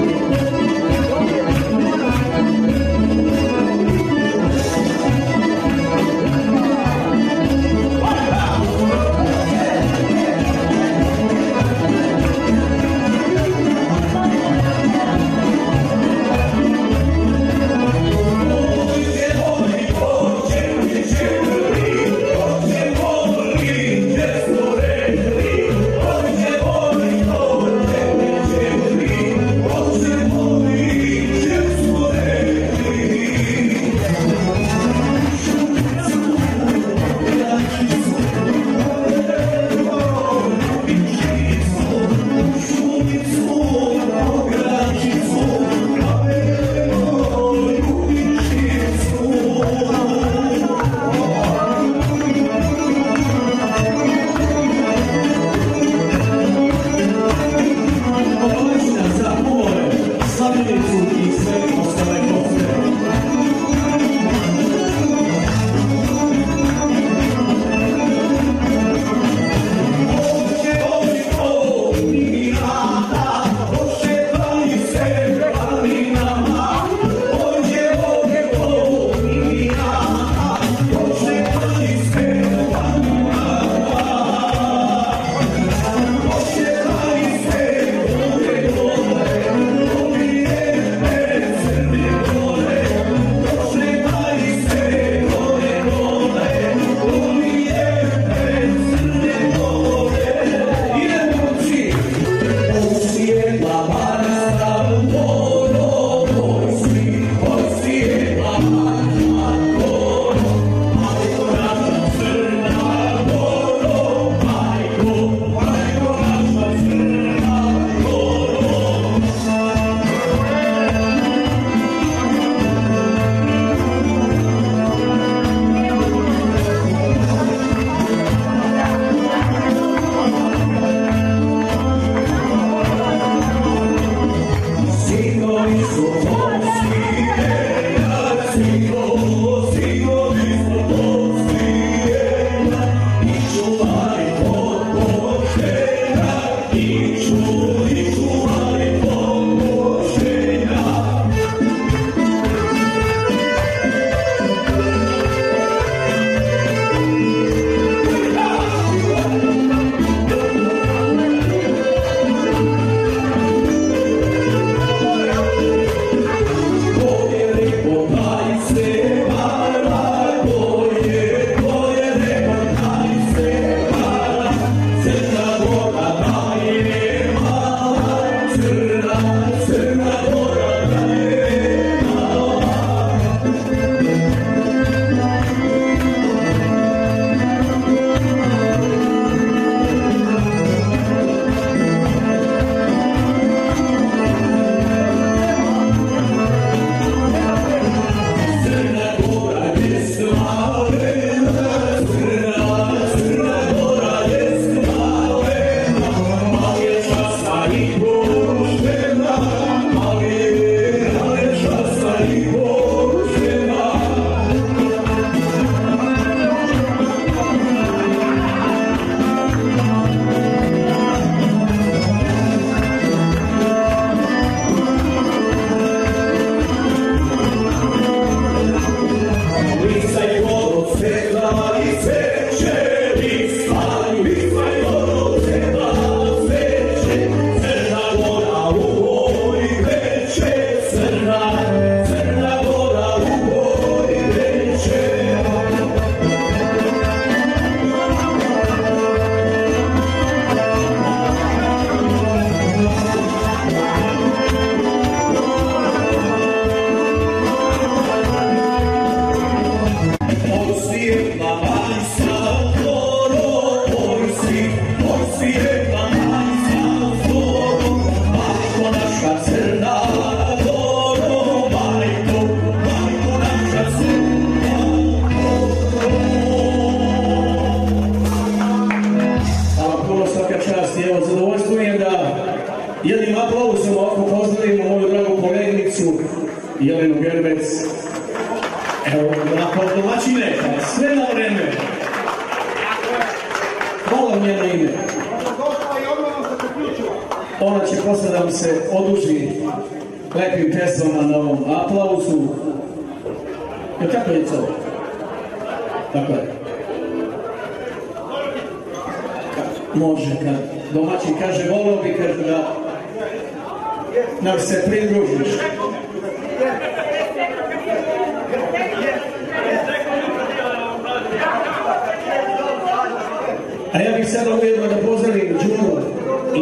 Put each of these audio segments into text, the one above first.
Música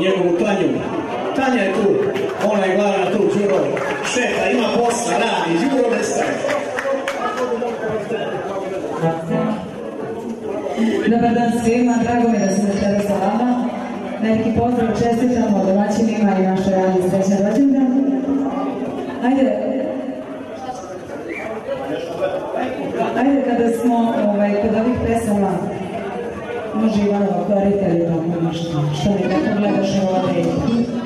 njegovu Tanju. Tanja je tu, ona je glavna tu, Đuro. Šeta, ima posla, radi, Đuro ne staje. Dobar dan svima, drago mi da sam večera sa vama. Neki pozdrav čestitamo domaćinima i našoj radi srećan rođendan. Ajde, ajde kada smo ovaj, kod ovih pesama, može Ivanova korita ili što mi tako gledaš ovdje. Thank